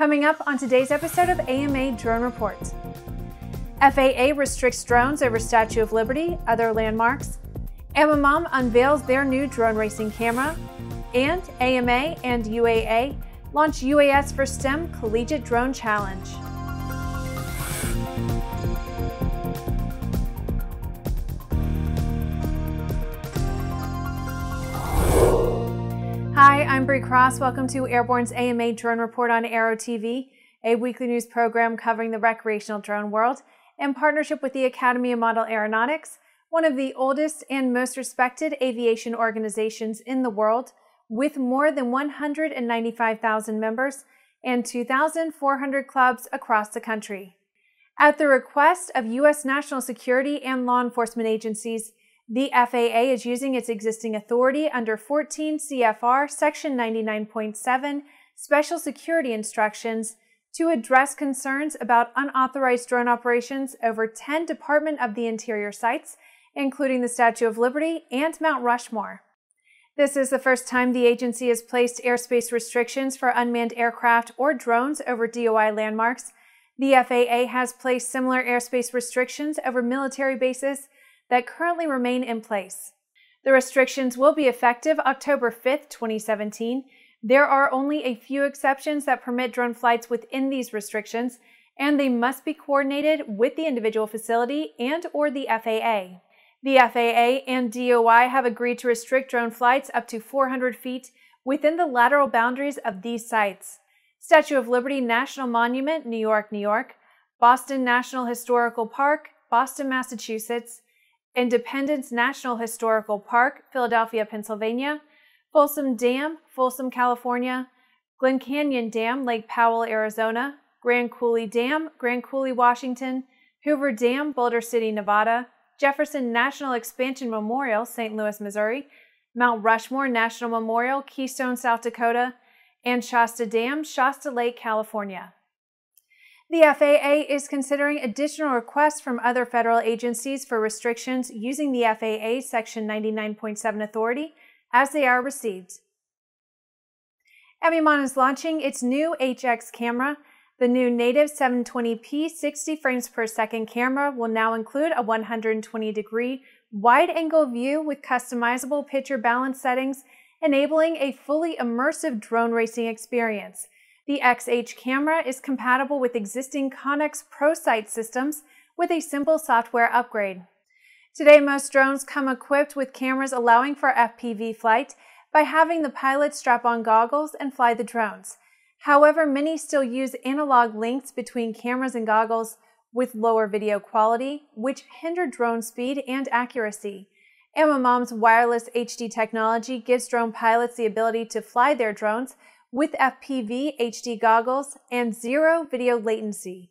Coming up on today's episode of AMA Drone Report. FAA restricts drones over Statue of Liberty, other landmarks. Amimon unveils their new drone racing camera. And AMA and UAA launch UAS4STEM Collegiate Drone Challenge. I'm Bree Cross. Welcome to Airborne's AMA Drone Report on Aero TV, a weekly news program covering the recreational drone world in partnership with the Academy of Model Aeronautics, one of the oldest and most respected aviation organizations in the world, with more than 195,000 members and 2,400 clubs across the country. At the request of U.S. national security and law enforcement agencies, the FAA is using its existing authority under 14 CFR Section 99.7 Special Security Instructions to address concerns about unauthorized drone operations over 10 Department of the Interior sites, including the Statue of Liberty and Mount Rushmore. This is the first time the agency has placed airspace restrictions for unmanned aircraft or drones over DOI landmarks. The FAA has placed similar airspace restrictions over military bases that currently remain in place. The restrictions will be effective October 5, 2017. There are only a few exceptions that permit drone flights within these restrictions, and they must be coordinated with the individual facility and or the FAA. The FAA and DOI have agreed to restrict drone flights up to 400 feet within the lateral boundaries of these sites. Statue of Liberty National Monument, New York, New York, Boston National Historical Park, Boston, Massachusetts, Independence National Historical Park, Philadelphia, Pennsylvania, Folsom Dam, Folsom, California, Glen Canyon Dam, Lake Powell, Arizona, Grand Coulee Dam, Grand Coulee, Washington, Hoover Dam, Boulder City, Nevada, Jefferson National Expansion Memorial, St. Louis, Missouri, Mount Rushmore National Memorial, Keystone, South Dakota, and Shasta Dam, Shasta Lake, California. The FAA is considering additional requests from other federal agencies for restrictions using the FAA Section 99.7 authority as they are received. Amimon is launching its new HX camera. The new native 720p 60 frames per second camera will now include a 120 degree wide angle view with customizable picture balance settings, enabling a fully immersive drone racing experience. The XH camera is compatible with existing Connex ProSight systems with a simple software upgrade. Today, most drones come equipped with cameras allowing for FPV flight by having the pilot strap on goggles and fly the drones. However, many still use analog links between cameras and goggles with lower video quality, which hinder drone speed and accuracy. Amimon's wireless HD technology gives drone pilots the ability to fly their drones with FPV HD goggles and zero video latency.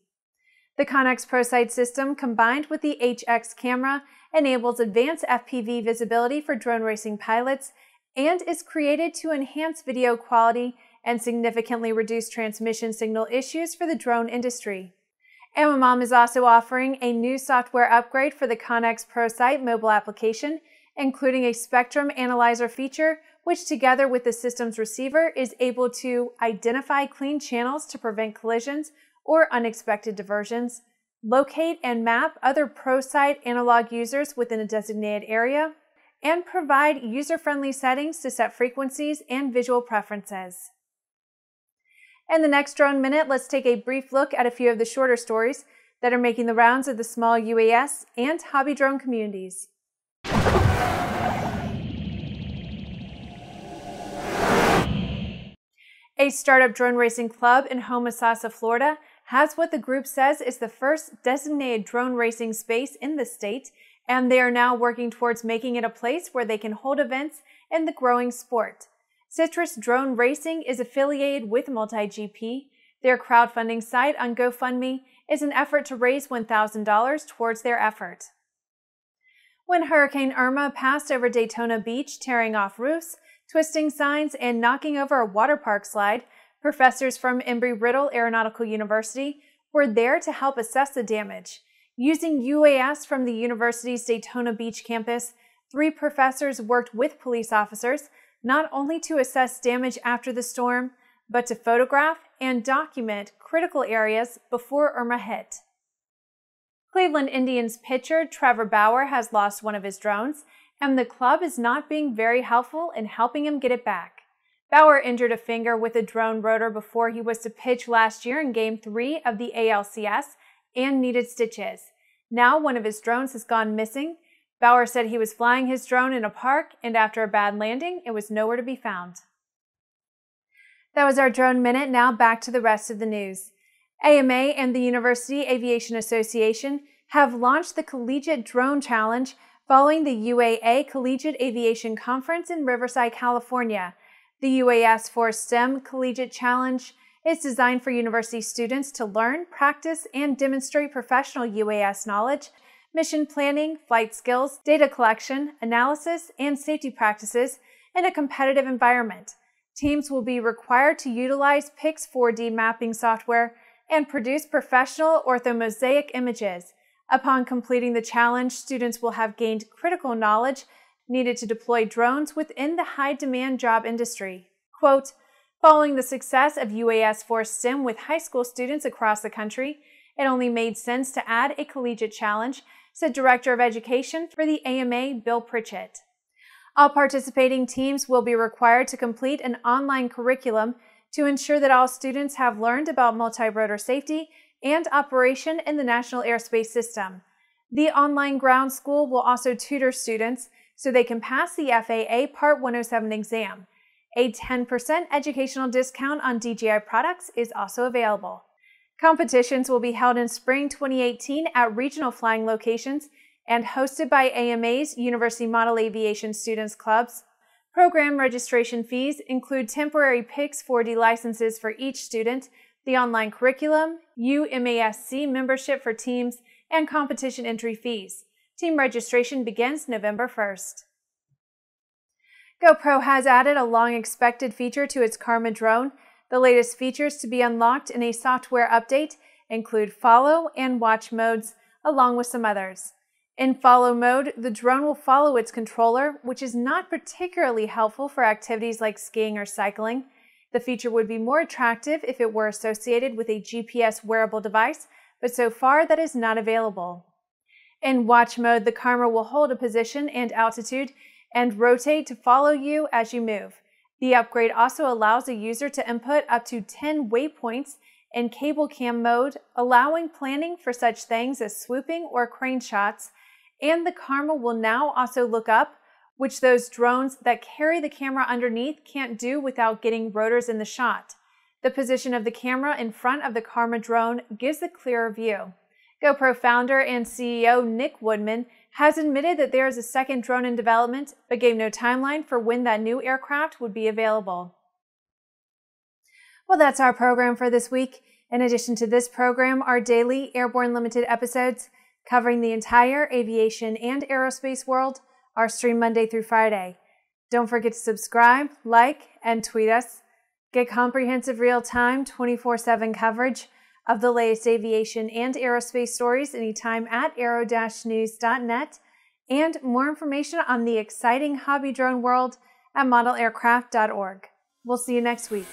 The Connex ProSight system combined with the HX camera enables advanced FPV visibility for drone racing pilots and is created to enhance video quality and significantly reduce transmission signal issues for the drone industry. Amimon is also offering a new software upgrade for the Connex ProSight mobile application, including a spectrum analyzer feature which together with the system's receiver is able to identify clean channels to prevent collisions or unexpected diversions, locate and map other ProSight analog users within a designated area, and provide user-friendly settings to set frequencies and visual preferences. In the next Drone Minute, let's take a brief look at a few of the shorter stories that are making the rounds of the small UAS and hobby drone communities. A startup drone racing club in Homosassa, Florida, has what the group says is the first designated drone racing space in the state, and they are now working towards making it a place where they can hold events in the growing sport. Citrus Drone Racing is affiliated with MultiGP. Their crowdfunding site on GoFundMe is an effort to raise $1,000 towards their effort. When Hurricane Irma passed over Daytona Beach, tearing off roofs, twisting signs, and knocking over a water park slide, professors from Embry-Riddle Aeronautical University were there to help assess the damage. Using UAS from the university's Daytona Beach campus, three professors worked with police officers not only to assess damage after the storm, but to photograph and document critical areas before Irma hit. Cleveland Indians pitcher Trevor Bauer has lost one of his drones, and the club is not being very helpful in helping him get it back. Bauer injured a finger with a drone rotor before he was to pitch last year in Game 3 of the ALCS and needed stitches. Now one of his drones has gone missing. Bauer said he was flying his drone in a park, and after a bad landing, it was nowhere to be found. That was our drone minute. Now back to the rest of the news. AMA and the University Aviation Association have launched the Collegiate Drone Challenge following the UAA Collegiate Aviation Conference in Riverside, California. The UAS4STEM Collegiate Challenge is designed for university students to learn, practice, and demonstrate professional UAS knowledge, mission planning, flight skills, data collection, analysis, and safety practices in a competitive environment. Teams will be required to utilize Pix4D mapping software and produce professional orthomosaic images. Upon completing the challenge, students will have gained critical knowledge needed to deploy drones within the high demand job industry. Quote, Following the success of UAS4STEM with high school students across the country, it only made sense to add a collegiate challenge, said Director of Education for the AMA, Bill Pritchett. All participating teams will be required to complete an online curriculum to ensure that all students have learned about multi-rotor safety and operation in the National Airspace System. The online ground school will also tutor students so they can pass the FAA Part 107 exam. A 10% educational discount on DJI products is also available. Competitions will be held in spring 2018 at regional flying locations and hosted by AMA's University Model Aviation Students Clubs Program registration fees include temporary Pix4D licenses for each student, the online curriculum, UMASC membership for teams, and competition entry fees. Team registration begins November 1st. GoPro has added a long expected feature to its Karma drone. The latest features to be unlocked in a software update include follow and watch modes, along with some others. In follow mode, the drone will follow its controller, which is not particularly helpful for activities like skiing or cycling. The feature would be more attractive if it were associated with a GPS wearable device, but so far that is not available. In watch mode, the Karma will hold a position and altitude and rotate to follow you as you move. The upgrade also allows a user to input up to 10 waypoints in cable cam mode, allowing planning for such things as swooping or crane shots and the Karma will now also look up, which those drones that carry the camera underneath can't do without getting rotors in the shot. The position of the camera in front of the Karma drone gives a clearer view. GoPro founder and CEO Nick Woodman has admitted that there is a second drone in development, but gave no timeline for when that new aircraft would be available. Well, that's our program for this week. In addition to this program, our daily Airborne Limited episodes covering the entire aviation and aerospace world are streamed Monday through Friday. Don't forget to subscribe, like, and tweet us. Get comprehensive real time 24 7 coverage of the latest aviation and aerospace stories anytime at aero news.net and more information on the exciting hobby drone world at modelaircraft.org. We'll see you next week.